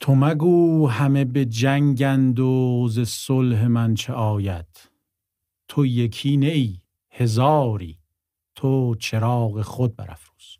تو مگو همه به جنگند و ز صلح من چه آید؟ تو یکی نه هزاری. تو چراغ خود برافروز.